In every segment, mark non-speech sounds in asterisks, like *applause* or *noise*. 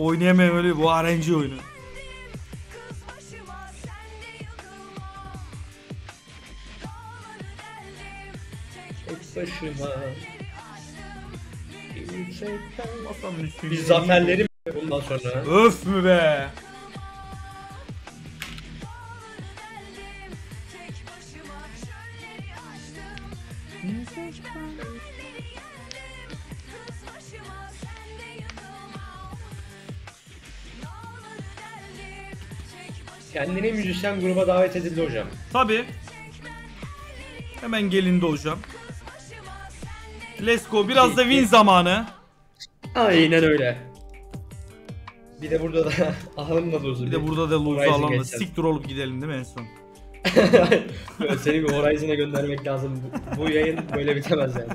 Oynayamayan öyle bu RNG oyunu. Başıma. Bir gideyim. zaferleri bundan sonra? Öf mü be? Kendine müzisyen gruba davet edildi hocam. Tabi. Hemen gelindi hocam. Let's go. Biraz da win zamanı. Aynen öyle. Bir de burada da *laughs* alalım da dozu. Bir de burada da lose Horizon alalım da siktir olup gidelim değil mi en son? *laughs* Seni bir Horizon'a göndermek lazım. Bu, bu yayın böyle bitemez yani.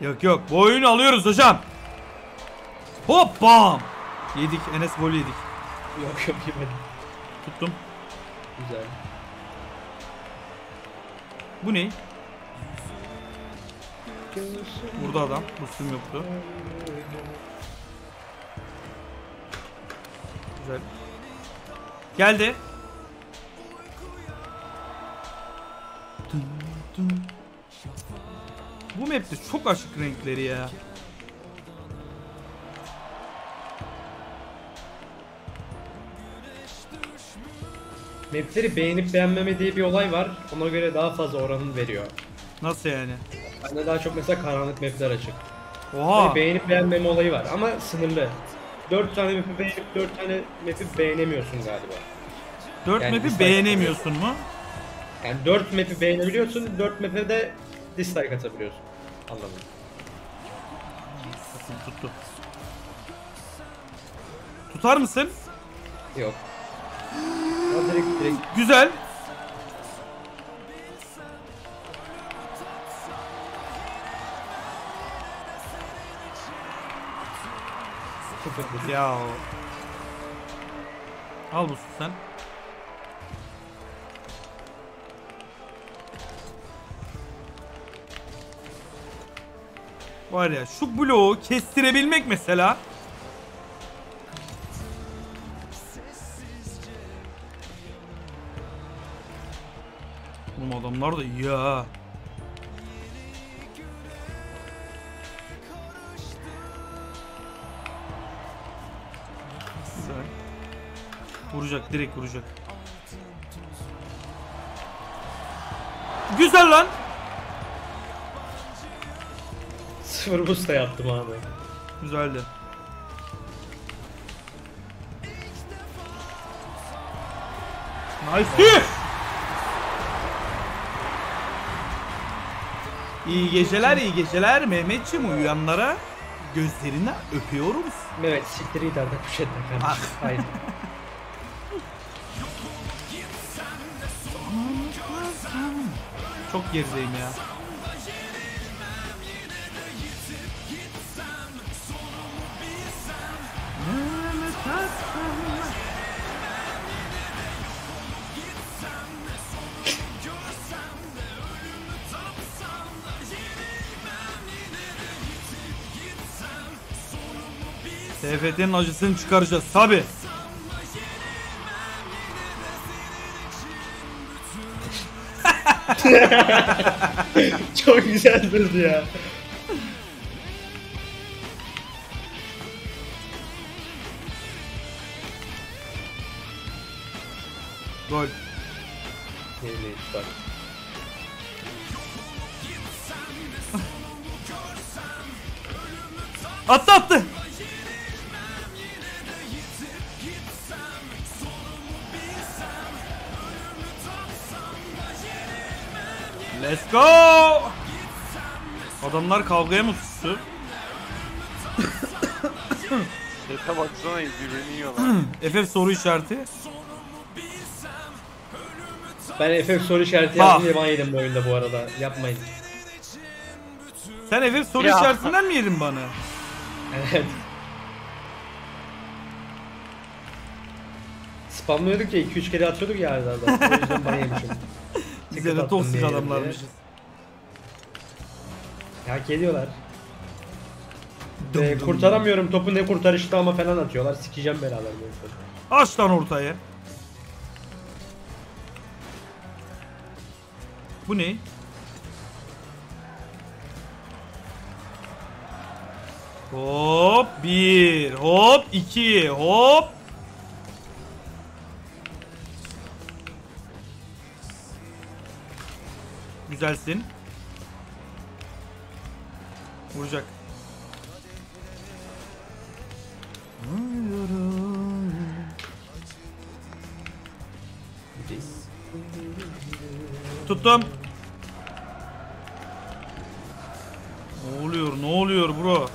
Yok yok. Bu oyunu alıyoruz hocam. Hop bam. Yedik. Enes gol yedik. Yok yok yemedim. Tuttum. Güzel. Bu ne? Burada adam. Müslüm yoktu. Güzel. Geldi. Bu map'te çok açık renkleri ya. Mapleri beğenip beğenmeme diye bir olay var. Ona göre daha fazla oranını veriyor. Nasıl yani? Bende daha çok mesela karanlık mapler açık. Oha. Hani beğenip beğenmeme olayı var ama sınırlı. 4 tane map'i beğenip 4 tane map'i beğenemiyorsun galiba. 4 yani map'i beğenemiyorsun mu? Yani 4 map'i beğenebiliyorsun, 4 map'e de dislike atabiliyorsun. Anladım. Tuttu. Tutar mısın? Yok. Direkt direkt Güzel. Ya. Al bu sen. Var ya şu bloğu kestirebilmek mesela. Adamlar da iyi ha. Güzel. Vuracak direkt vuracak. Güzel lan. Sıfır boost da yaptım abi. Güzeldi. Nice. İyi geceler, iyi geceler Mehmetçim uyuyanlara gözlerine öpüyoruz. Mehmet siktir git artık poşetle kardeşim. Haydi. Çok gerideyim ya. TFT'nin acısını çıkaracağız tabi. *laughs* Çok güzel durdu ya. Gol. Neyse bak. Attı attı. Let's go. Adamlar kavgaya mı tuttu? Sete baksana birbirini yiyorlar. FF soru işareti. Ben FF soru işareti Bak. yazdım diye ban yedim bu oyunda bu arada. Yapmayın. Sen FF soru Ya. işaretinden mi yedin bana? Evet. Spamlıyorduk ya 2-3 kere atıyorduk ya arada arada. O yüzden ban yemişim. Bize de toksik adamlarmışız. Hak ediyorlar. Ee, kurtaramıyorum topu ne kurtarıştı ama falan atıyorlar. Sikeceğim belalarını. Aç lan ortaya. Bu ne? Hop bir, hop iki, hop. Güzelsin. Vuracak. Tuttum. Ne oluyor? Ne oluyor bro?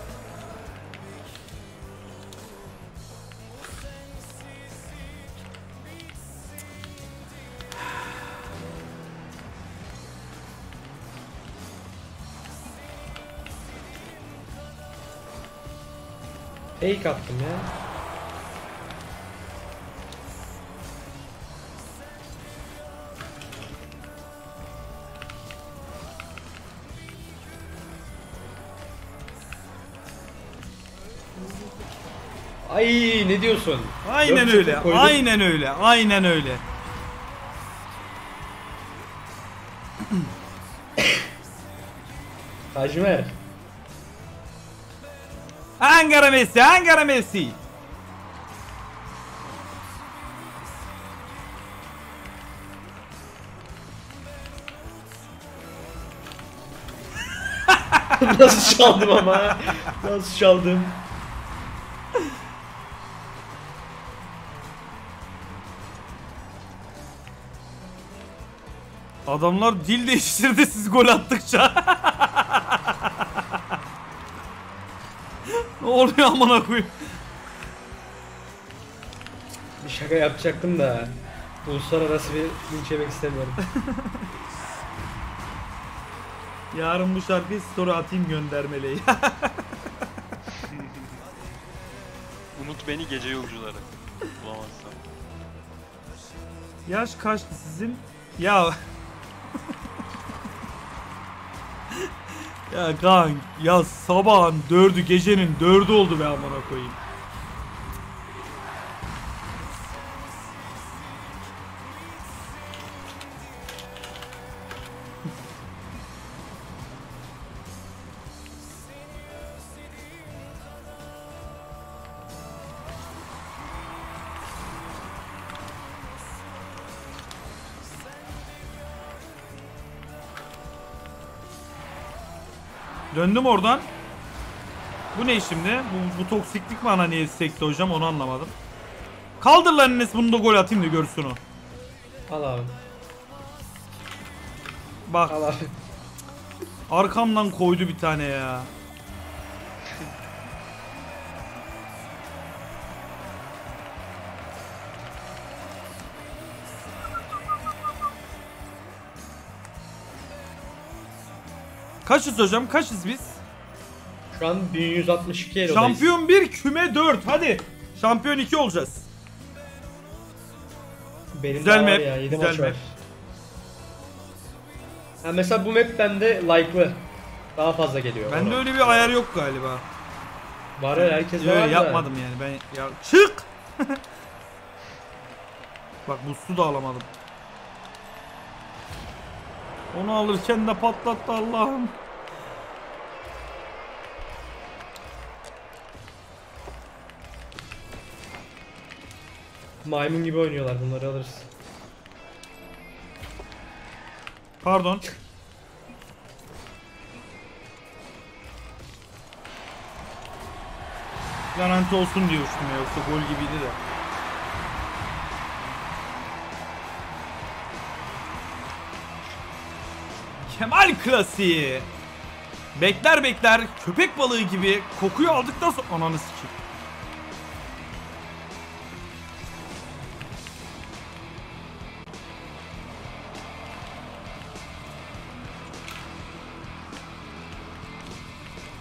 Fake attım ya. Ay ne diyorsun? Aynen Dört öyle. koydum. Aynen öyle. Aynen öyle. Hacmer. Ankara Messi, Ankara Messi. *laughs* Nasıl çaldım ama? Nasıl çaldım? Adamlar dil değiştirdi siz gol attıkça. *laughs* ne oluyor amına koyayım? Bir şaka yapacaktım da uluslararası bir linç yemek istemiyorum. *laughs* Yarın bu şarkıyı story atayım göndermeli. *laughs* Unut beni gece yolcuları. Bulamazsam. Yaş kaçtı sizin? Ya Ya kank ya sabahın dördü gecenin dördü oldu be amına koyayım. Döndüm oradan. Bu ne şimdi? Bu, bu toksiklik mi ana niye sekti hocam onu anlamadım. Kaldır lan Enes bunu da gol atayım da görsün o. Al abi. Bak Al abi. arkamdan koydu bir tane ya. Kaçız hocam? Kaçız biz? Şu an 1162 erodayız. Şampiyon 1, küme 4. Hadi. Şampiyon 2 olacağız. Benim Güzel map, Ya, güzel map. Ha mesela bu map bende like'lı. Daha fazla geliyor. Bende ona. öyle bir ayar yok galiba. Var ya herkes var yapmadım yani ben ya çık. *laughs* Bak bu su da alamadım. Onu alırken de patlattı Allah'ım. Maymun gibi oynuyorlar bunları alırız. Pardon. Garanti olsun diye uçtum ya yoksa gol gibiydi de. Kemal klasiği. Bekler bekler köpek balığı gibi kokuyu aldıktan sonra ananı sikeyim.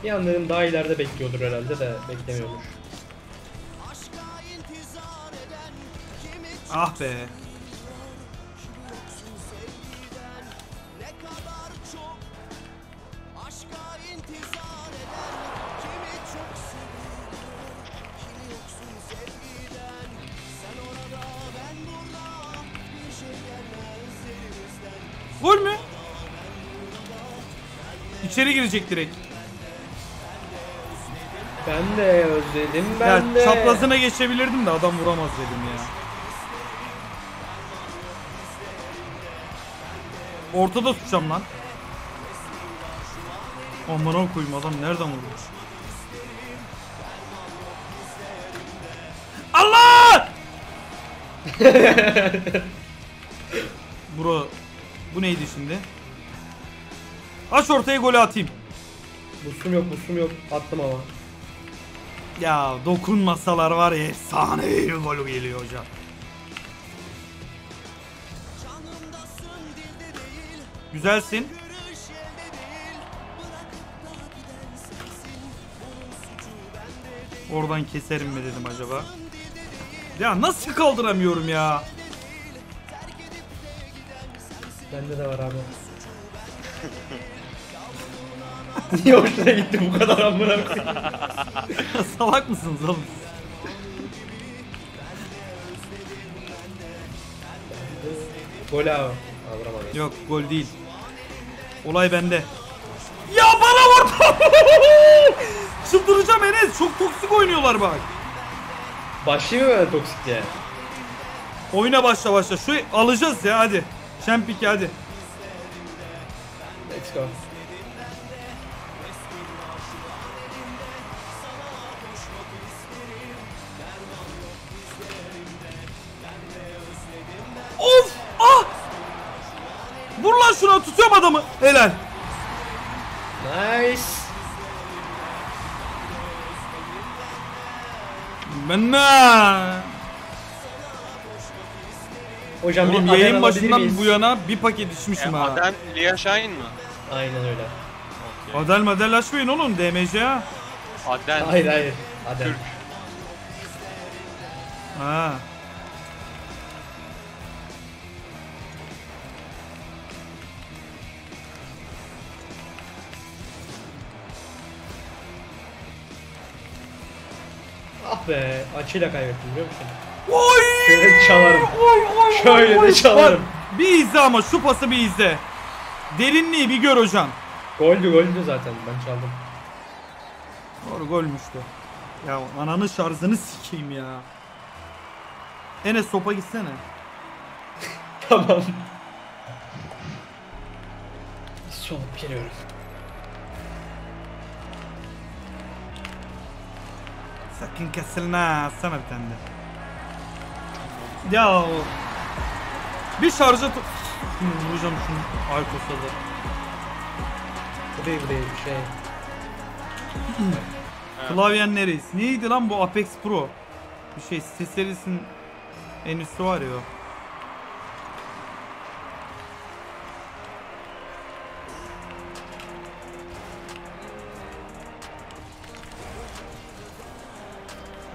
Bir an dedim daha ileride bekliyordur herhalde de beklemiyormuş. Ah be. Gol mü? İçeri girecek direkt. Ben de özledim ben ya de. çaprazına geçebilirdim de adam vuramaz dedim ya. Ortada tutacağım lan. Amına koyayım adam nereden vurdu? Allah! *laughs* Bu neydi şimdi? Aç ortaya golü atayım. Busum yok busum yok. Attım ama. Ya dokunmasalar var ya efsane bir gol geliyor hocam. Güzelsin. Oradan keserim mi dedim acaba? Ya nasıl kaldıramıyorum ya? Bende de var abi. *laughs* Niye hoşuna gitti bu kadar amına? *laughs* Salak mısınız oğlum? Gol abi. Vuramadım. Yok gol değil. Olay bende. Ya bana vurdu. *laughs* Çıldıracağım Enes. Çok toksik oynuyorlar bak. Başlayayım mı ben toksik diye? Oyuna başla başla. Şu alacağız ya hadi. Şempik hadi. Let's go. Hocam Oğlum bir yayın başından bu yana bir paket içmişim E, ha. Adem Lia Şahin mi? Aynen öyle. Adel madel açmayın oğlum DMC ha. Adem. Hayır hayır. Adem. Türk. Ha. Ah be. Açıyla kaybettim biliyor musun? Oy! Şöyle çalarım. Oy, oy, Şöyle oy, de çalarım. Bak, Bir izle ama şu pası bir izle. Derinliği bir gör hocam. Goldü goldü zaten ben çaldım. Doğru golmüştü. Ya ananın şarjını sikeyim ya. Enes sopa gitsene. *laughs* Tamam. Son geliyorum. Sakın kesilme sana bir tane de. Ya bir şarja to- Hmm, Vuracağım şunu Aykos'a da. Bu değil bu değil şey. Klavyen nereyiz? Neydi lan bu Apex Pro? Bir şey Stellaris'in en üstü var ya.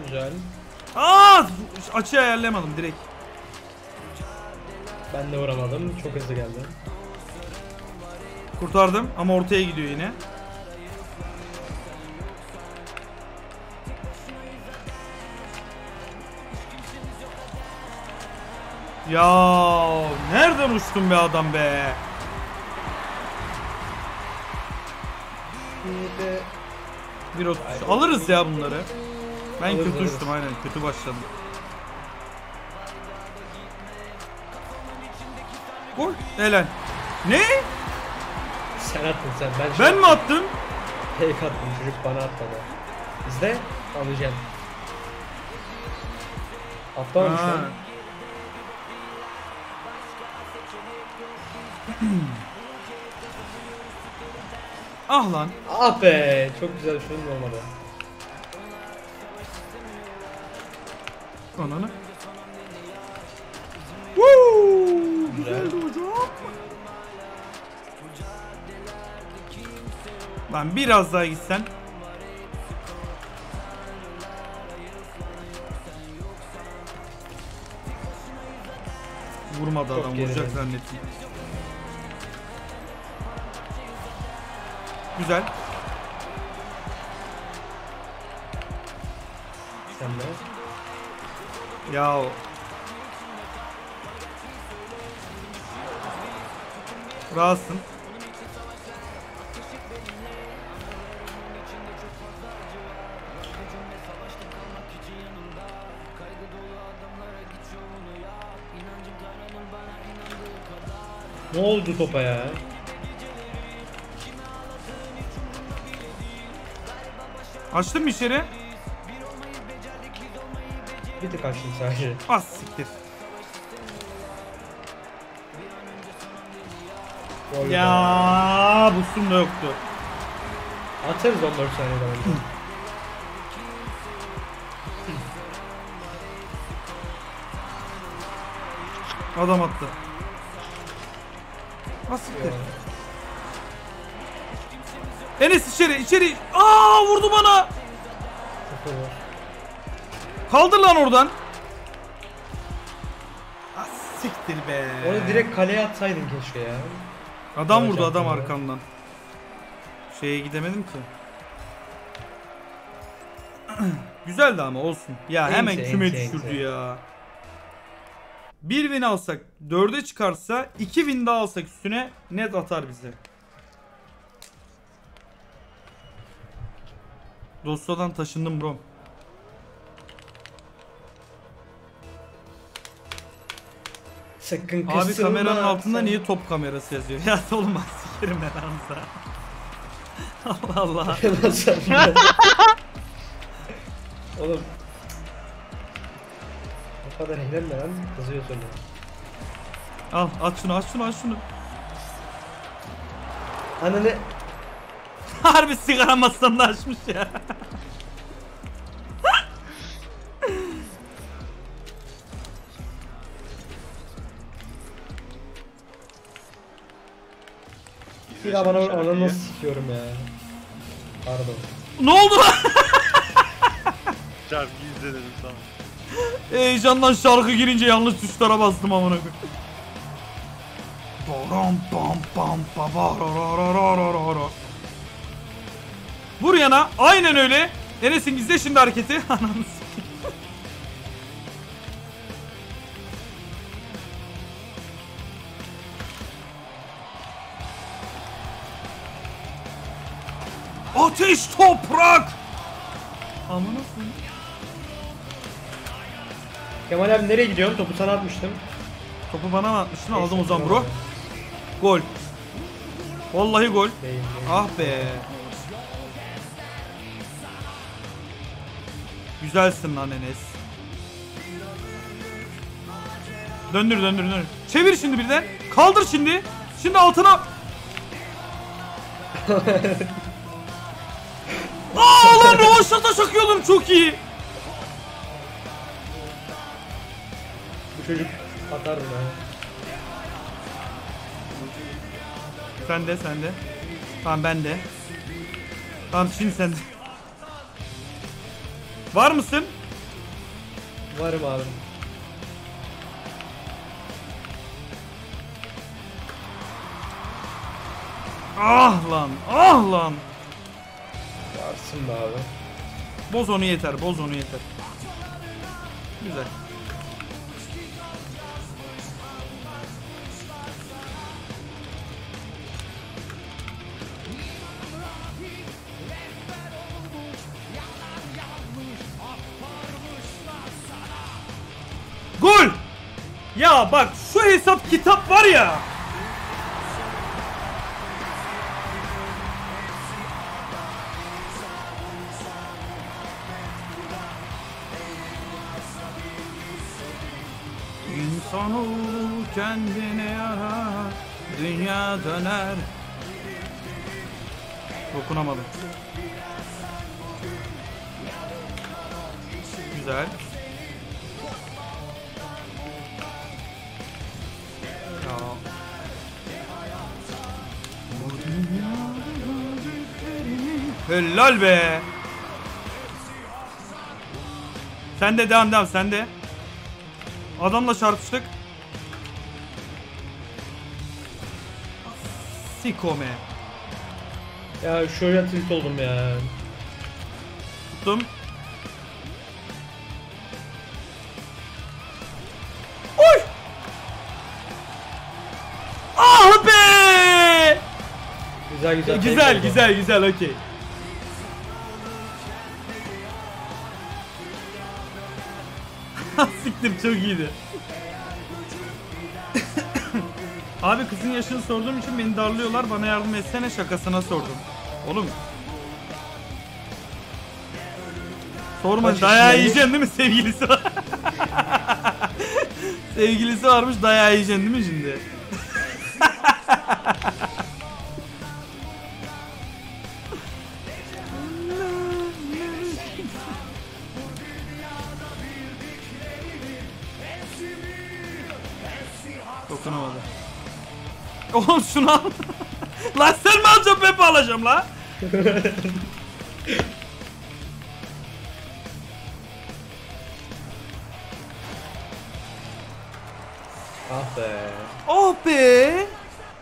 Güzel. Aa! Açıyı ayarlayamadım direkt. Ben de vuramadım. Çok hızlı geldi. Kurtardım ama ortaya gidiyor yine. Ya nereden uçtun be adam be? Bir de Bir otuz. Alırız ya bunları. Ben Alırız, kötü alırız. uçtum aynen kötü başladım. Gol. Helal. Ne? sen attın sen. Ben, Ben mi attım? Fake attım çocuk bana atmadı. İzle alacağım. Atlamamış Ha. lan. *clears throat* Ah lan. Ah be çok güzel şunun olmadı. Ananı. Woo! Güzeldi hocam. Lan biraz daha gitsen. Vurmadı Çok adam geride. vuracak zannettim. Güzel. Sen de. Ya Rahatsın. Ne oldu topa ya? Açtın mı içeri? Bir tık açtım sadece. Az siktir. Gol. Ya bu sun da yoktu. Atarız 14 saniyeden önce. Adam attı. Az siktir. Enes içeri içeri. Aa vurdu bana. Sıfır var. Kaldır lan oradan. Az siktir be. Onu direkt kaleye atsaydın keşke ya. Adam vurdu adam ya. arkamdan. Şeye gidemedim ki. *clears throat* Güzeldi ama olsun. Ya hemen küme enti, düşürdü enti. ya. Bir win alsak 4'e çıkarsa 2 win daha alsak üstüne net atar bize. Dosyadan taşındım bro. Sakın Abi kısılma. kameranın altında niye top kamerası yazıyor? *laughs* Ya oğlum bak sikerim ben. *laughs* Allah Allah. *laughs* Oğlum. O kadar eğlenme lan. Kızıyor sonra. Al at şunu at şunu at şunu. Ananı. Harbi sigara masasında açmış ya. Bir daha bana ananı nasıl sikiyorum ya. Pardon. ne oldu lan? Şarkı izle dedim sana. Heyecandan şarkı girince yanlış tuşlara bastım amına koyayım. Pam pam pa ba ra ra ra ra ra ra ra. Vur yana aynen öyle. Enes'in izle şimdi hareketi. *laughs* Ananı Ateş toprak. Amına koyayım. Kemal abi nereye gidiyorsun? Topu sana atmıştım. Topu bana mı atmıştın? Aldım o zaman bro. Gol. Vallahi gol. Değil, değil. Ah be. Güzelsin lan Enes. Döndür döndür döndür. Çevir şimdi birden. Kaldır şimdi. Şimdi altına. *laughs* Rovaşata çakıyordum çok iyi. Bu çocuk atar mı? Sen de sen de. Tamam ben de. Tamam şimdi sen de. Var mısın? Varım abi. Ah lan ah lan. Varsın be abi. Boz onu yeter boz onu yeter. Güzel. Gol! Ya bak şu hesap kitap var ya. Kendine yarar, dünya döner. Dokunamadım. Güzel. Ya. Helal be. Sen de devam devam sen de. Adamla çarpıştık. Sikome. Ya şöyle tilt oldum ya. Tuttum. Oy! Ah be! Güzel güzel. güzel güzel güzel okey. *laughs* Siktir çok iyiydi. Abi kızın yaşını sorduğum için beni darlıyorlar. Bana yardım etsene şakasına sordum. Oğlum. Sorma Kaç dayağı yiyeceksin değil mi sevgilisi var. *laughs* sevgilisi varmış dayağı yiyeceksin değil mi şimdi? *laughs* şunu al. *laughs* lan sen mi alacaksın Pepe alacağım la? *laughs* Ah be. Oh be.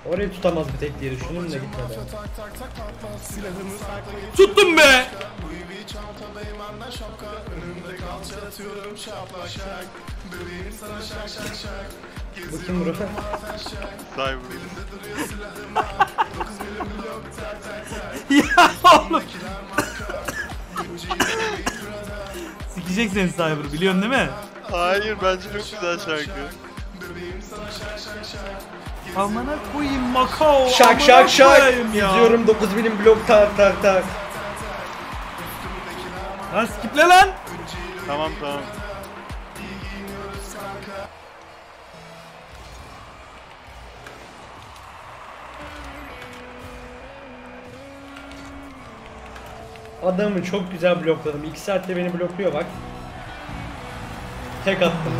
Orayı tutamaz bir tek diye düşündüm de gitmedi. Tuttum be. Bu kim bro? Cyber. ya *laughs* oğlum. Sikecek seni Cyber biliyorsun değil mi? Hayır bence çok güzel şarkı. Amına koyayım Macau. Şak şak şak. İzliyorum 9000'in blok tak tak tak. Lan skiple lan. Tamam tamam. Adamı çok güzel blokladım. 2 saatte beni blokluyor bak. Tek attım.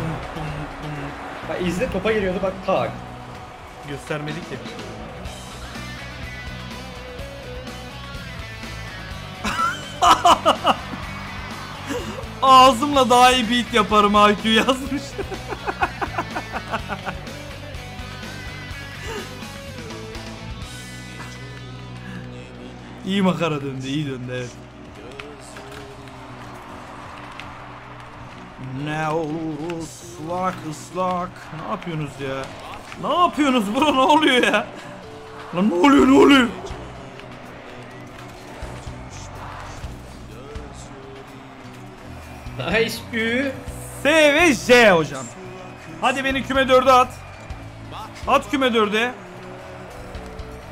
Bak izle topa giriyordu bak tak. Göstermedik ya. *laughs* Ağzımla daha iyi beat yaparım IQ yazmış. *laughs* iyi makara döndü, iyi döndü evet. Ne olur ıslak ıslak. Ne yapıyorsunuz ya? Ne yapıyorsunuz bro ne oluyor ya? Lan ne oluyor ne oluyor? Nice ü. S ve J hocam. Hadi beni küme 4'e at. At küme 4'e.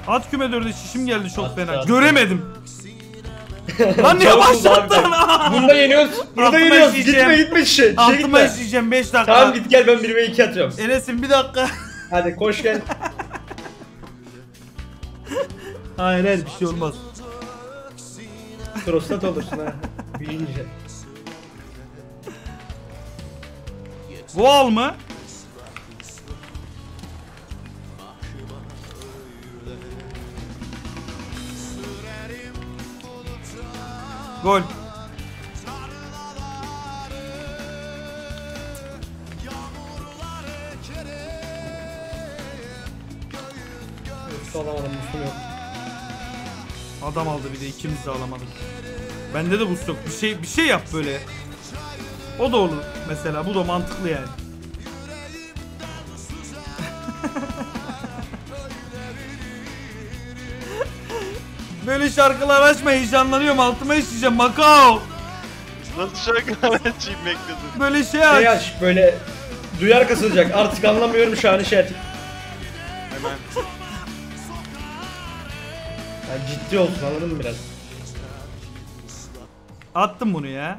At küme 4'e şişim geldi çok At, fena. at. Göremedim. Lan niye başlattın? Bunda yeniyoruz. Burada yeniyoruz. Gitme gitme şişe. Şişe Altıma gitme. işleyeceğim 5 dakika. Tamam git gel ben 1 ve 2 atıyorum. Enes'im bir dakika. Hadi koş gel. *laughs* hayır hayır bir şey olmaz. Prostat olursun ha. Büyüyünce. Wall mı? Gol. Alamadım üstüm. Adam aldı bir de ikimiz de alamadık. Bende de boost yok. Bir şey bir şey yap böyle. O da olur mesela. Bu da mantıklı yani. Böyle şarkılar açma heyecanlanıyorum. Altıma işleyeceğim. Macau. Nasıl şarkılar açayım bekledim. Böyle şey Şey aç. aç böyle duyar kasılacak. Artık anlamıyorum şu an işaret. Hemen. Yani ciddi olsun anladın mı biraz? Attım bunu ya.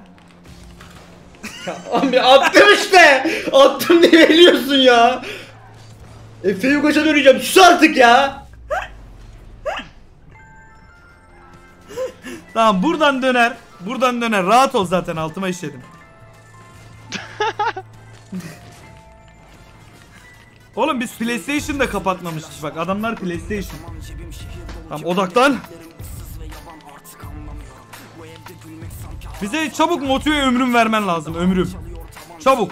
Ya Abi attım işte. Attım diye eliyorsun ya. Efe Yugaç'a döneceğim. Sus artık ya. Tamam buradan döner. Buradan döner. Rahat ol zaten altıma işledim. *laughs* Oğlum biz PlayStation'da kapatmamışız bak. Adamlar PlayStation. Tamam odaklan. Bize çabuk motive ömrüm vermen lazım ömrüm. Çabuk.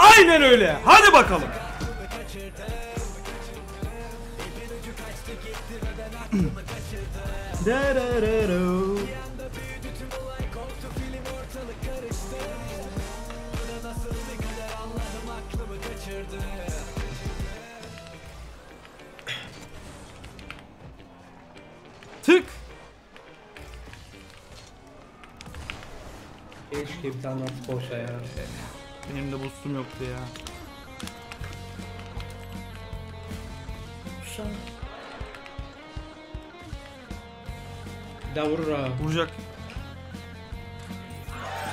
Aynen öyle. Hadi bakalım. *clears throat* Tık. Keşke bir tane boşa ya. Benim de boostum yoktu ya. Bir daha vurur ha. Vuracak.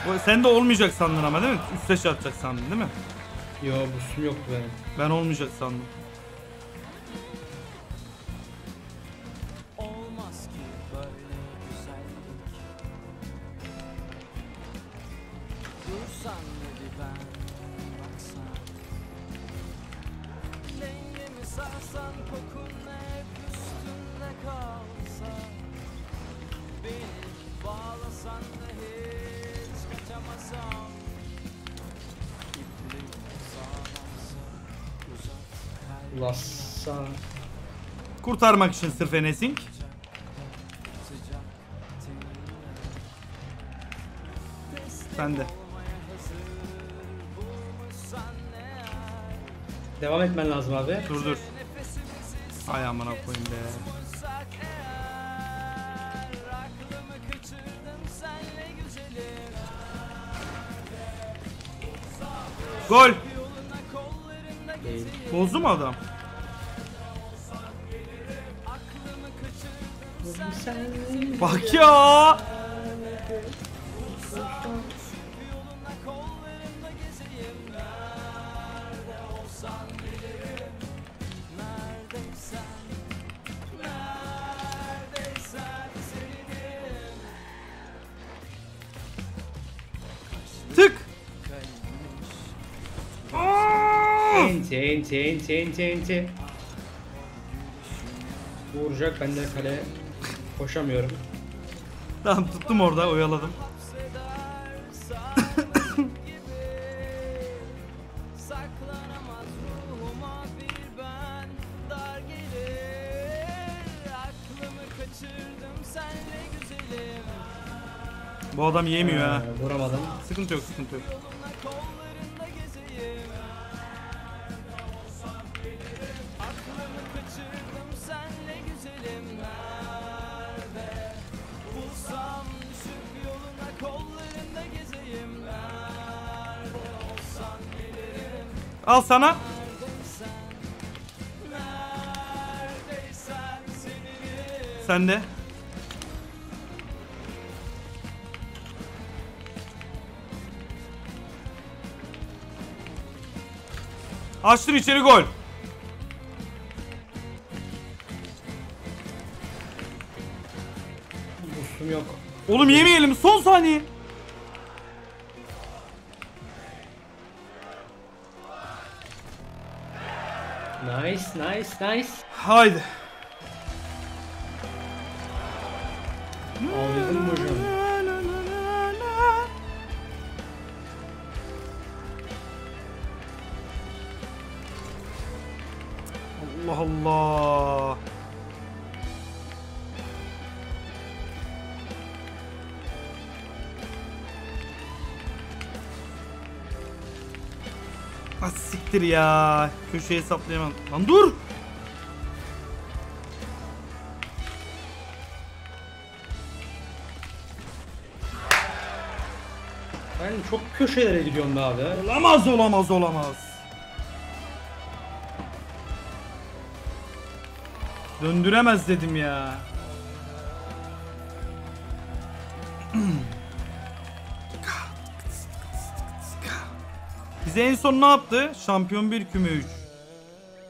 Bu- Sen de olmayacak sandın ama değil mi? Üste şey atacak sandın değil mi? Yo boostum yoktu benim. Ben olmayacak sandım. Kurtarmak için sırf Enesink. sıcak tenine Sen de. Devam etmen lazım abi. Dur dur. Ay amına koyayım be. Gol. Değil. Bozdu mu adam? Bak ya. Tık. Enti enti enti enti. Vuracak ben de kale koşamıyorum. Tamam tuttum orada oyaladım. Bu adam yemiyor ha. Vuramadım. Sıkıntı yok sıkıntı yok. Al sana. Sen de. Açtım içeri gol. Boostum yok. Oğlum yemeyelim son saniye. Nice nice nice. Haydi. Ağladın siktir ya. Köşeye saplayamam. Lan dur. Ben çok köşelere gidiyorum be abi. Olamaz olamaz olamaz. Döndüremez dedim ya. Bize en son ne yaptı? Şampiyon 1 küme 3.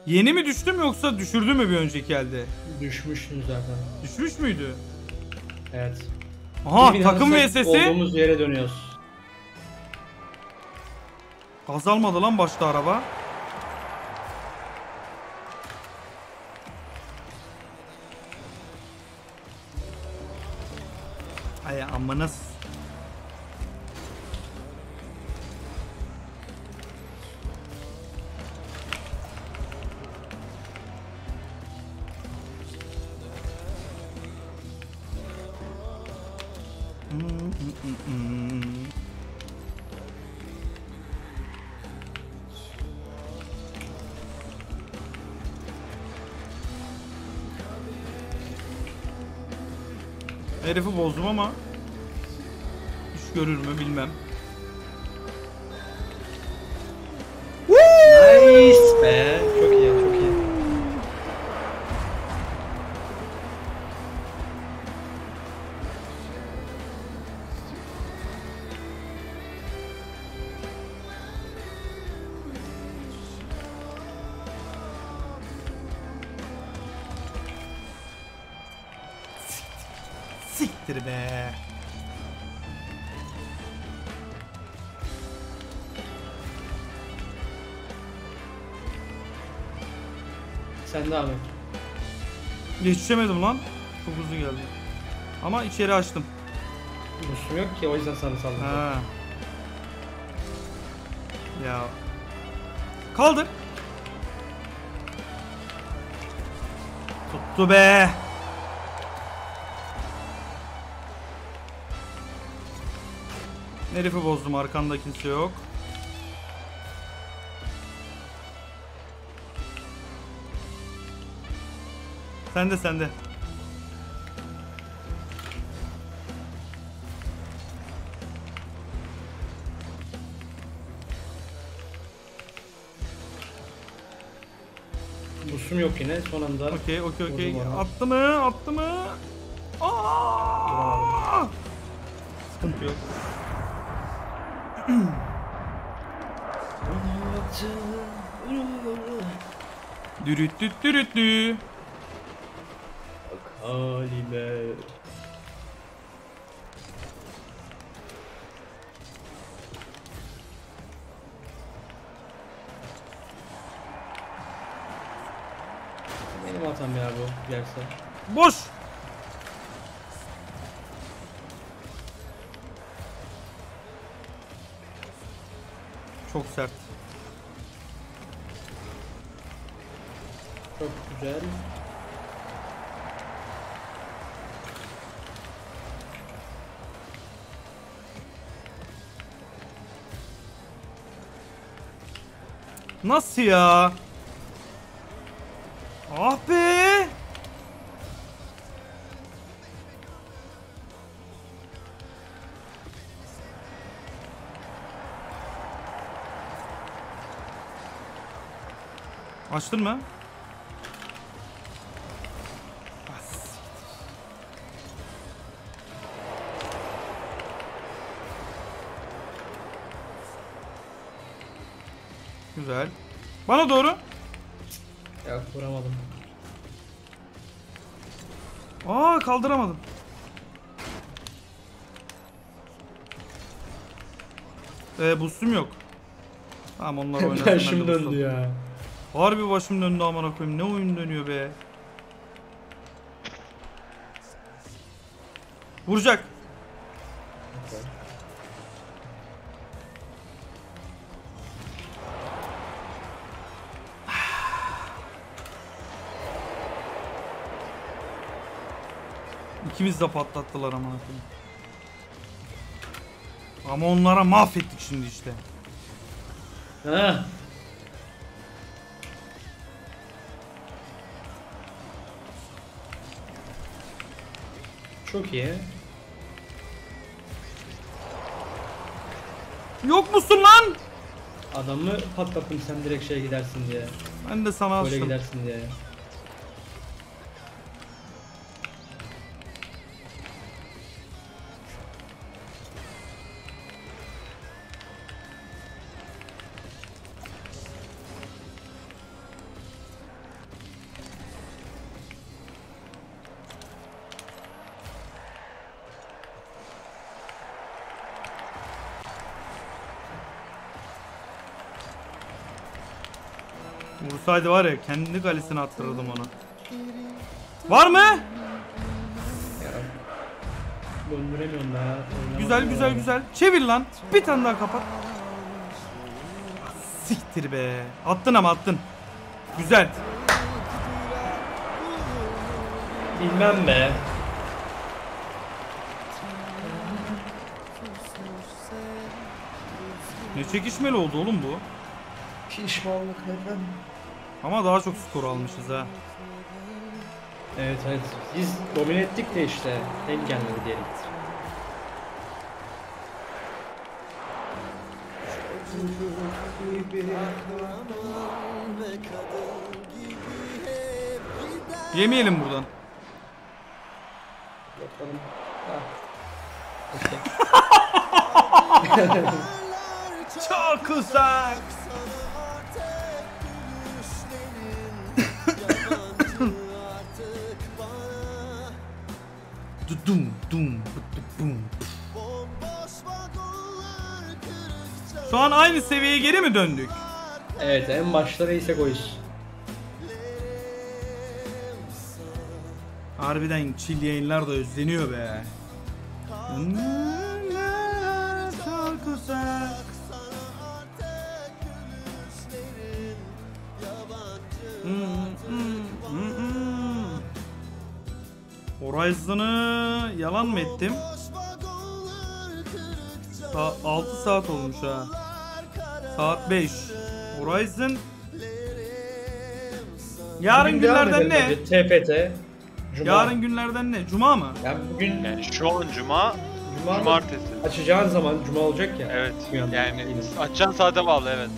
Yeni mi düştüm yoksa düşürdü mü bir önceki elde? Düşmüşsün zaten. Düşmüş müydü? Evet. Aha Bir takım VS'si Olduğumuz yere dönüyoruz. gaz almadı lan başta araba. Ay amına Herifi bozdum ama iş görür mü bilmem. Sen de abi. Yetişemedim lan. Çok hızlı geldi. Ama içeri açtım. Boostum yok ki o yüzden sana saldım. Ha. Ya. Kaldır. Tuttu be. Herifi bozdum arkanda kimse yok. Sende sende. Boostum yok yine son anda. Okey okey okey. Vurdum ona. Attı mı? Attı mı? Aa! Sıkıntı yok. Dürüt düt dürüt dü. Halime. Benim hatam ya bu gelse. Boş. Çok sert. Çok güzel. Nasıl ya? Ah be! Açtın mı? Bana doğru. Ya vuramadım. Aa kaldıramadım. Ee boostum yok. Tamam onlar oynasın. *laughs* Başım döndü alayım. ya. Harbi başım döndü amına koyayım. Ne oyun dönüyor be. Vuracak. İkimiz de patlattılar amına koyayım. Ama onlara mahvettik şimdi işte. Ha. Çok iyi. Yok musun lan? Adamı patlattım sen direkt şeye gidersin diye. Ben de sana Böyle açtım. gidersin diye. Vursaydı var ya kendi kalesine attırırdım ona. Var mı? Ya. Döndüremiyorum daha. Oynamadım Güzel güzel güzel. Çevir lan. Bir tane daha kapat. Siktir be. Attın ama attın. Güzel. Bilmem be. Ne çekişmeli oldu oğlum bu. Pişmanlık efendim. Ama daha çok skor almışız ha. Evet evet. Biz domine ettik de işte. Denk gelmedi diyelim. Yemeyelim buradan. *laughs* *laughs* Çok uzak. Dum dum bum. Şu an aynı seviyeye geri mi döndük? Evet en başta neyse koyuz. Harbiden chill yayınlar da özleniyor be. Çok Horizon'ı yalan mı ettim? Sa 6 saat olmuş ha. Saat 5. Horizon Yarın Bugün günlerden ne? TPT. Cuma. Yarın günlerden ne? Cuma mı? Yani bugün Yani şu an cuma, Cuma cumartesi. açacağın zaman Cuma olacak ya. Evet. Uyandım. Yani açacağın saate bağlı evet.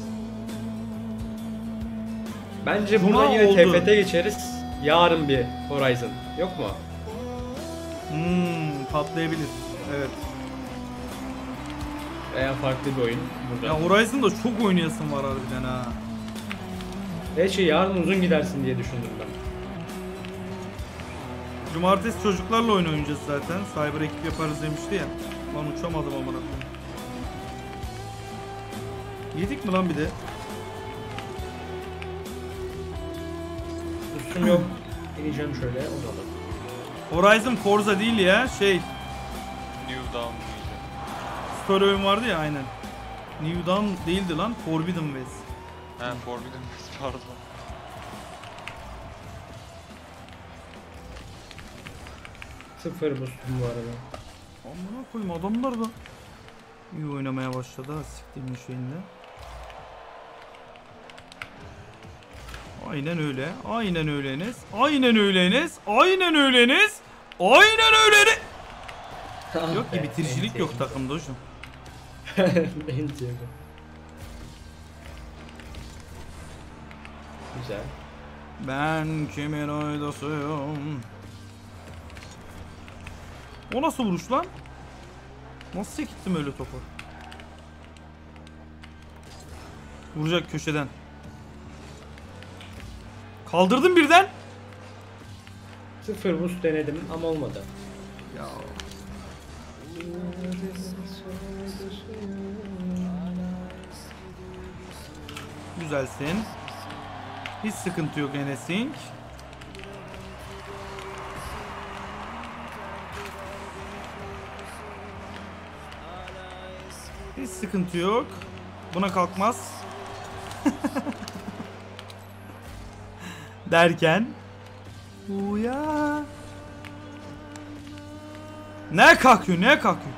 Bence Cuma buradan yine oldu. TPT geçeriz. Yarın bir Horizon. Yok mu? Hmm, patlayabilir. Evet. Veya farklı bir oyun burada. Ya Horizon'da çok oynayasın var harbiden ha. Gerçi yarın uzun gidersin diye düşündüm ben. Cumartesi çocuklarla oyun oynayacağız zaten. Cyber ekip yaparız demişti ya. Lan uçamadım amına koyayım. Yedik mi lan bir de? Üstüm yok. İneceğim şöyle o zaman. Horizon Forza değil ya. Şey, New Dawn diyeceğim. story oyun vardı ya aynen. New Dawn değildi lan. Forbidden West. He Forbidden West pardon. Sıfır boostum bu arada. Amına koyayım adamlar da iyi oynamaya başladı ha siktiğimin şeyinde. Aynen öyle. Aynen öyle Enes. Aynen öyle Enes. Aynen öyle Enes. Aynen öyle Enes. Yok ki bitiricilik yok takımda hocam. Benziyor *laughs* bu. Güzel. Ben kimin oydasıyım? O nasıl vuruş lan? Nasıl sekittim öyle topu? Vuracak köşeden. Kaldırdım birden. Sıfır boost denedim ama olmadı. Ya. Güzelsin. Hiç sıkıntı yok Enes'in. Hiç sıkıntı yok. Buna kalkmaz. Derken Uyan. Ne kalkıyor ne kalkıyor?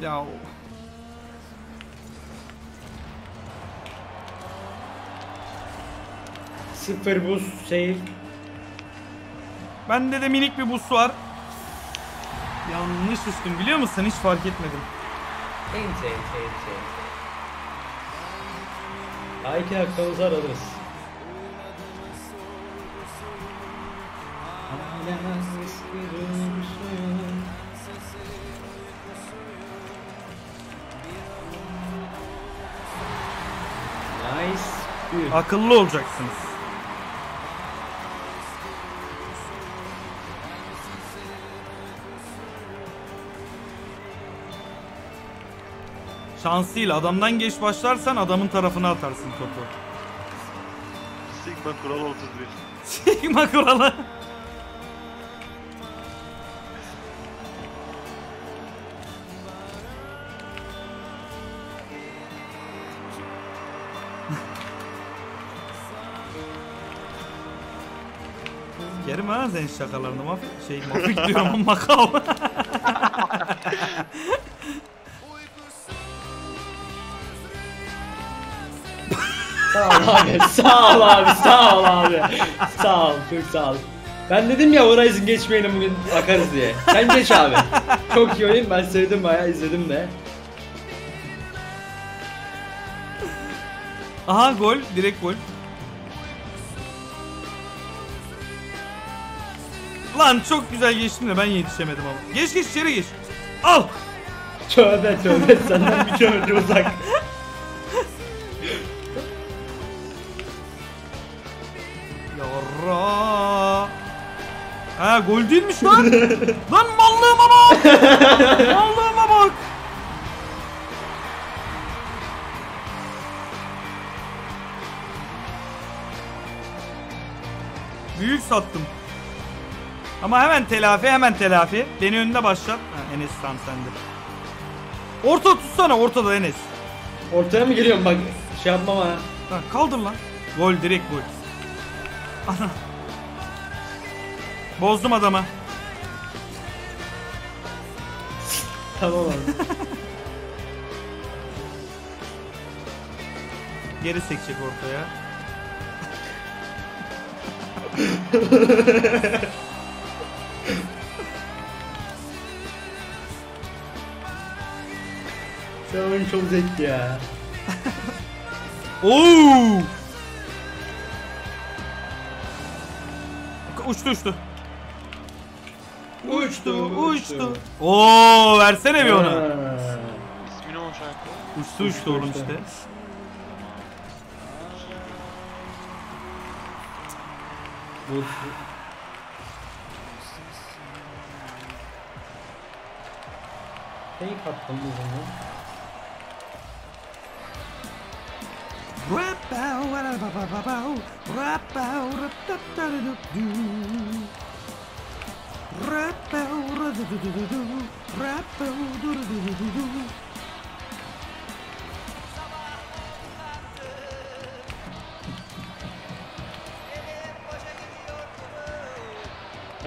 Ya Sıfır boost save. bende de minik bir bus var. Yanlış üstüm biliyor musun? Hiç fark etmedim. Ente ente ente. Daha iki dakikamızı alırız. Hala eskiriyorsun. Nice. Akıllı olacaksınız. Şansıyla adamdan geç başlarsan adamın tarafına atarsın topu. Sigma Kural 31. Sigma kuralı. Yerim ha senin şakalarını mafik şey mafik diyorum ama abi, *laughs* sağ ol abi, sağ ol abi. Sağ ol, çok sağ ol. Ben dedim ya Horizon geçmeyelim bugün bakarız diye. Sen geç abi. Çok iyi oyun, ben sevdim bayağı izledim de. Aha gol direkt gol. Lan çok güzel geçtim de ben yetişemedim ama. Geç geç içeri geç. Al. Tövbe tövbe senden bir kilometre uzak. Yarra. Ha gol değilmiş lan. *laughs* lan mallığıma bak. mallığıma bak. Büyük sattım. Ama hemen telafi hemen telafi. Beni önünde başlat. Ha, Enes tam sende. Orta tutsana ortada Enes. Ortaya mı geliyorum bak şey yapmam ha. Lan kaldır lan. Gol direkt gol. Ana. Bozdum adamı. Tamam abi. *laughs* Geri sekecek ortaya. An oyun çok zevkli ya. *laughs* Oo! Uçtu uçtu. Uçtu uçtu. Oo versene bir ona. Ha. İsmi ne o şarkı? Uçtu uçtu oğlum işte. Bu Fake attım bu zaman.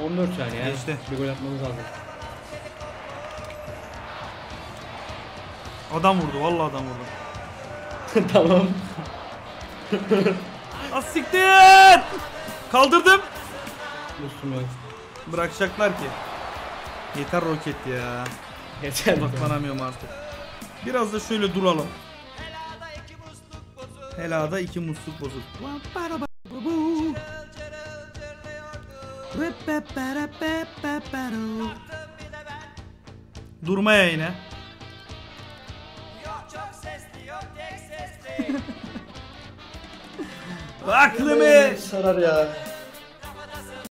14 saniye. ya. Geçti. Bir gol atmamız lazım. Adam vurdu vallahi adam vurdu. *laughs* tamam. *laughs* Asiktir! Kaldırdım. Dostum yok. Bırakacaklar ki. Yeter roket ya. Yeter. Odaklanamıyorum artık. Biraz da şöyle duralım. Helada iki musluk bozuk Helada iki musluk bozuk. Durmaya yine. Aklımı Sarar ya.